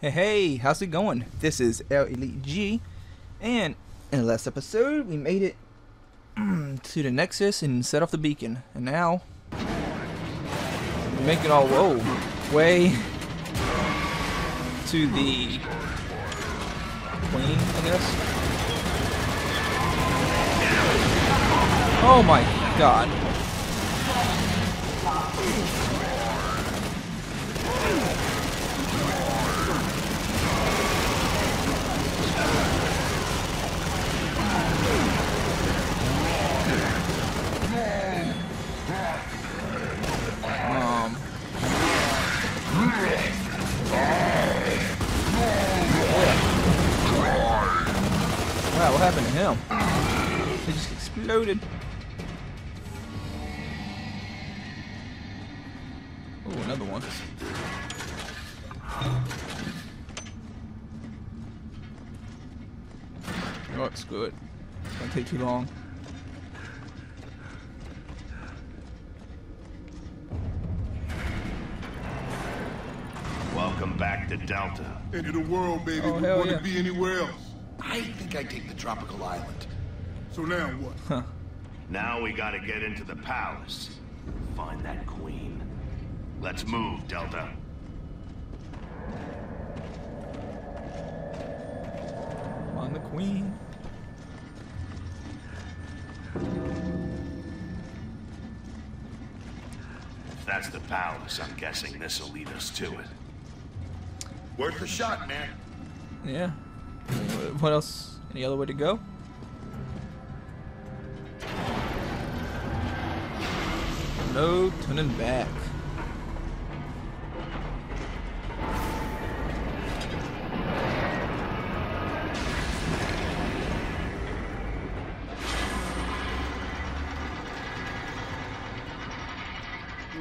Hey, hey, how's it going? This is L Elite G, and in the last episode, we made it mm, to the Nexus and set off the beacon, and now we're making our whoa way to the Queen, I guess. Oh my God! He just exploded. Oh, another one. Oh, good. It's gonna take too long. Welcome back to Delta. Into the world, baby. Oh, we hell want yeah. to be anywhere else. I think I take the tropical island. So now what? Now we gotta get into the palace. Find that queen. Let's move, Delta. On the Queen. If that's the palace, I'm guessing this'll lead us to it. Worth a shot, man. Yeah. What else? Any other way to go? No turning back. So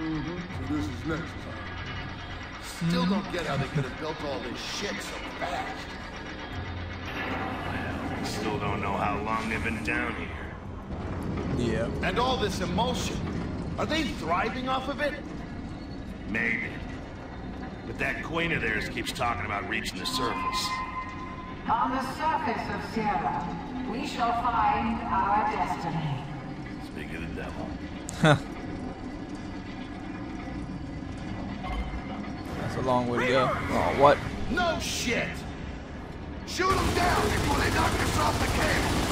this is next time. Still don't get how they could have built all this shit so fast. We still don't know how long they've been down here. Yeah. And all this emotion. Are they thriving off of it? Maybe. But that queen of theirs keeps talking about reaching the surface. On the surface of Sera, we shall find our destiny. Speak of the devil. That's a long way to go. Oh, what? No shit! Shoot them down before they knock us off the cable!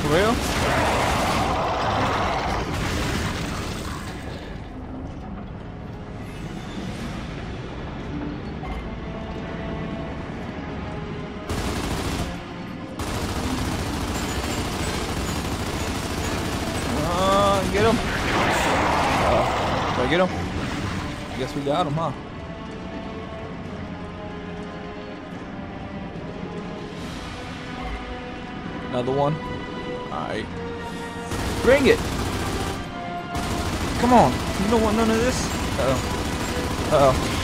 For real? Him. Uh, did I get him? Guess we got him, huh? Another one. Alright. Bring it! Come on! You don't want none of this? Uh oh. Uh oh.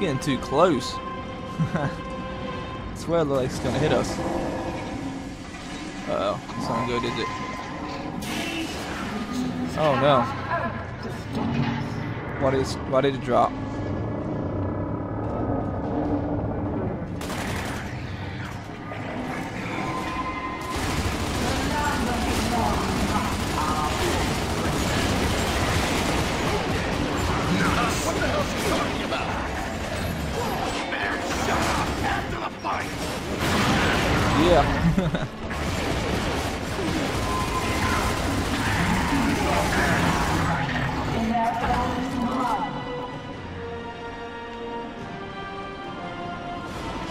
Getting too close. I swear the lake's gonna hit us. Uh oh, it's not good, is it? Oh no. Did it, why did it drop?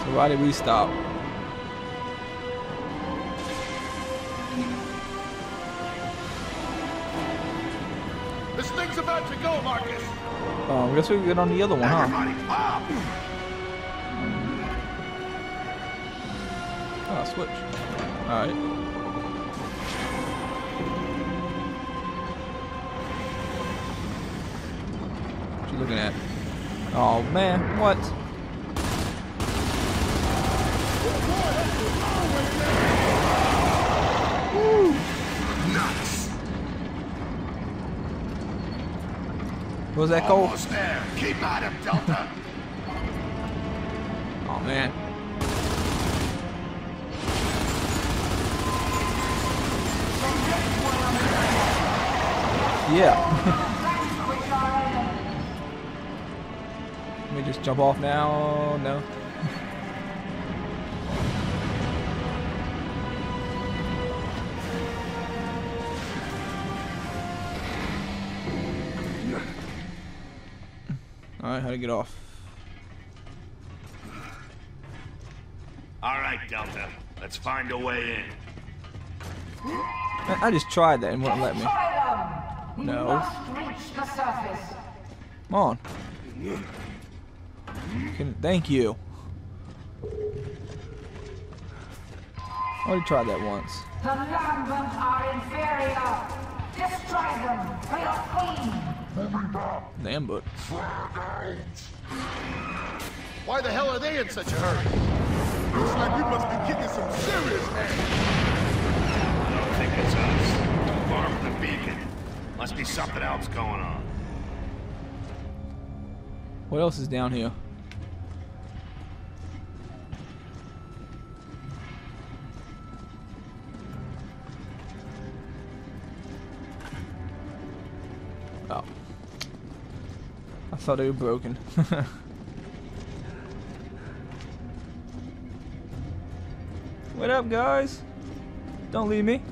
So why did we stop? This thing's about to go, Marcus! Oh, I guess we can get on the other one, huh? Everybody, up! Oh, ah, switch. Alright. What you looking at? Oh man, what? Nuts. What was that called? Almost there. Keep at him, Delta. Oh man. Yeah. Let me just jump off now. No. Alright, how to get off? All right, Delta. Let's find a way in. I I just tried that and wouldn't let me. Destroy them! We No. must reach the surface. Come on. Can, thank you. I already tried that once. The Lambent are inferior. Destroy them for your queen. Damn, but Why the hell are they in such a hurry? Looks like we must be kicking some serious ass. I don't think it's us. Too far from the beacon. Must be something else going on. what else is down here? I thought they were broken. what up, guys? Don't leave me.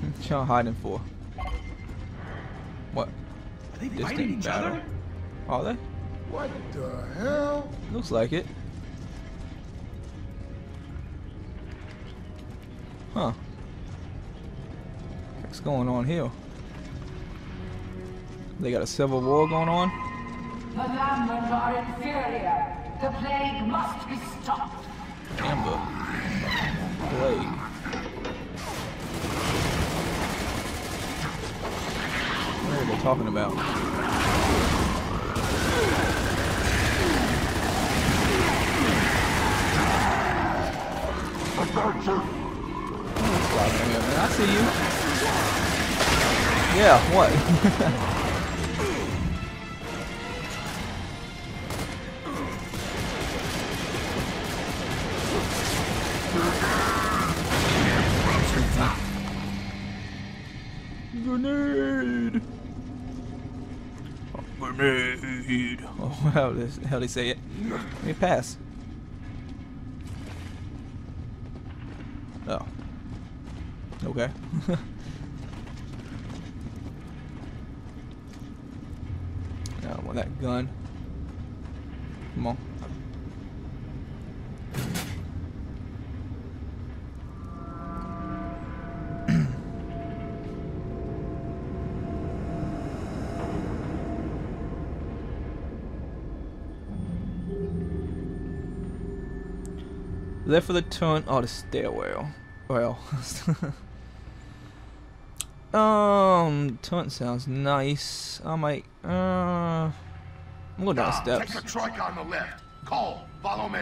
What y'all hiding for? What? Are they Distant battle. Are they? What the hell? Looks like it. Huh. What's going on here? They got a civil war going on? The Lambent are inferior. The plague must be stopped. Amber. Plague. What are they talking about? Oh, I see you. Yeah, what? Grenade! Oh, grenade! Oh, how does how they say it? Let me pass. Oh. Okay. I want that gun. Come on. Left for the turn. Oh, the stairwell. Well. um, turn sounds nice. I might. Uh, I'm going down Ah, steps. Take the truck on the left. Cole, follow me.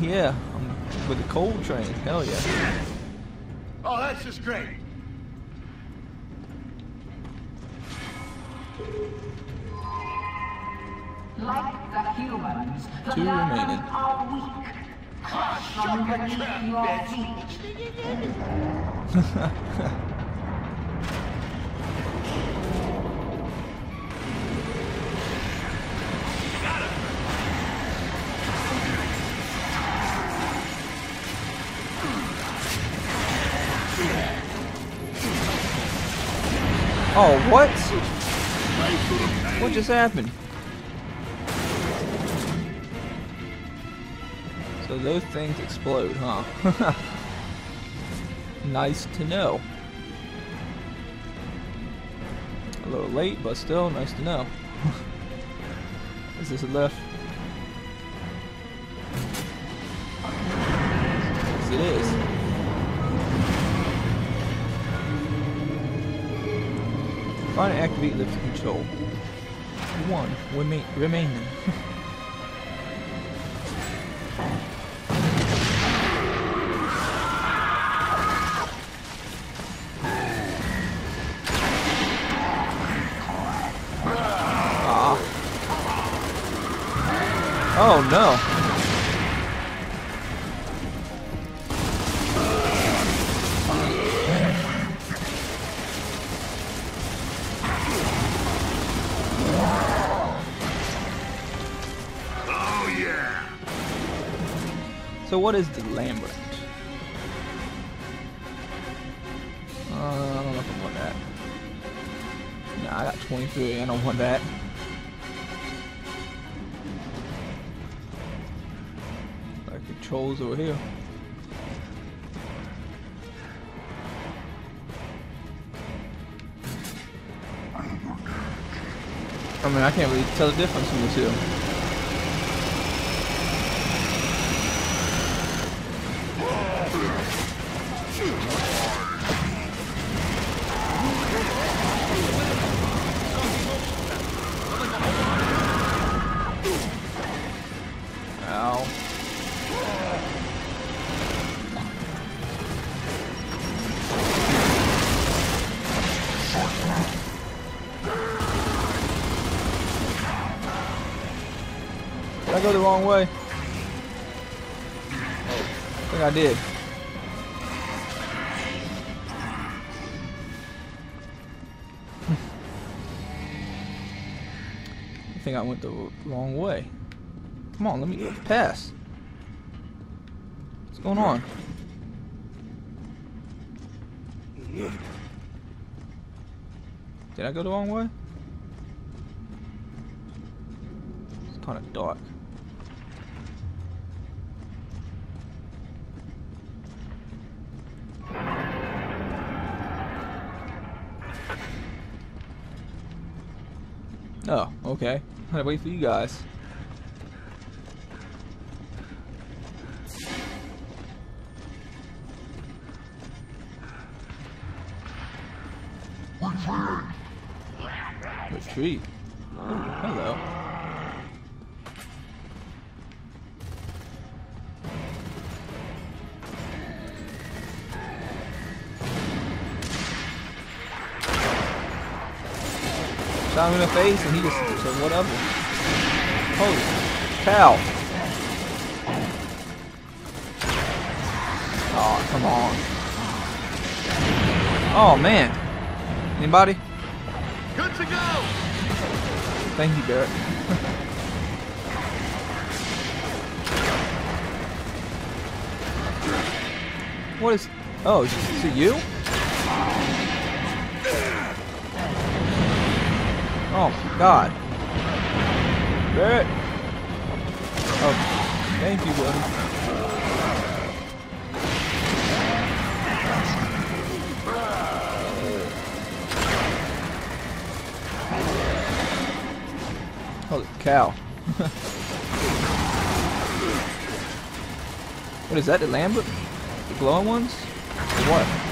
Yeah, I'm with the Cole Train. Hell yeah. Oh, that's just great. Like the humans, the Two Lambent remaining. Oh, what? What just happened? Those things explode, huh? nice to know. A little late, but still nice to know. Is this a lift? Yes, it is. Try to activate lift control. One remain remaining. Oh no. Oh yeah! So what is the Lambent? Uh, I don't know if I want that. Nah, I got 23. I don't want that. Controls over here. I mean, I can't really tell the difference from the two. I go the wrong way? I think I did. I think I went the wrong way. Come on, let me pass. What's going on? Did I go the wrong way? It's kind of dark. Oh, okay. I to wait for you guys. Retreat. Oh, hello. Shot him in the face and he just said whatever. Holy cow. Oh, come on. Oh man. Anybody? Good to go! Thank you, Derek. what is? Oh, is, is it you? Oh my God, Barrett. Oh, thank you, buddy. Holy cow. what is that, the Lambent? The glowing ones? What?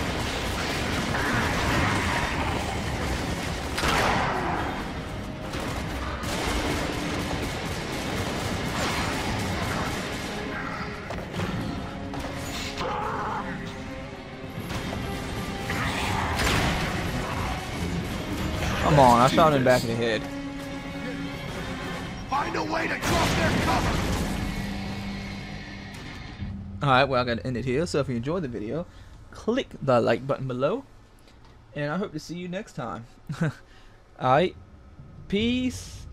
Come on, I shot him in the back of the head. Find a way to drop their cover! Alright, well I gotta end it here, so if you enjoyed the video, click the like button below, and I hope to see you next time. Alright, peace